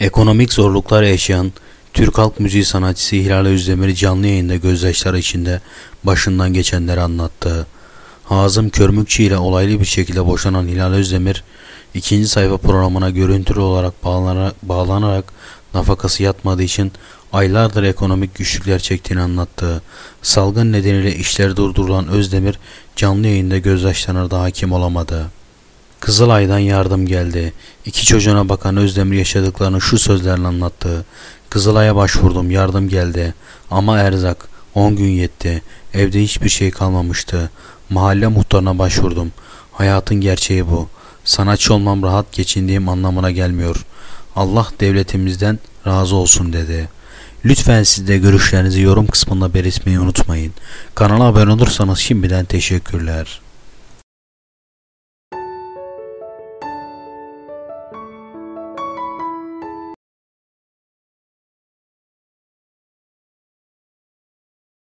Ekonomik zorluklar yaşayan Türk halk müziği sanatçısı Hilal Özdemir canlı yayında gözyaşları içinde başından geçenleri anlattı. Hazım Körmükçü ile olaylı bir şekilde boşanan Hilal Özdemir, ikinci sayfa programına görüntülü olarak bağlanarak, bağlanarak nafakası yatmadığı için aylardır ekonomik güçlükler çektiğini anlattı. Salgın nedeniyle işler durdurulan Özdemir canlı yayında gözyaşlarına da hakim olamadı. Kızılay'dan yardım geldi. İki çocuğuna bakan Özdemir yaşadıklarını şu sözlerle anlattı. Kızılay'a başvurdum yardım geldi. Ama erzak 10 gün yetti. Evde hiçbir şey kalmamıştı. Mahalle muhtarına başvurdum. Hayatın gerçeği bu. Sanatçı olmam rahat geçindiğim anlamına gelmiyor. Allah devletimizden razı olsun dedi. Lütfen siz de görüşlerinizi yorum kısmında belirtmeyi unutmayın. Kanala abone olursanız şimdiden teşekkürler.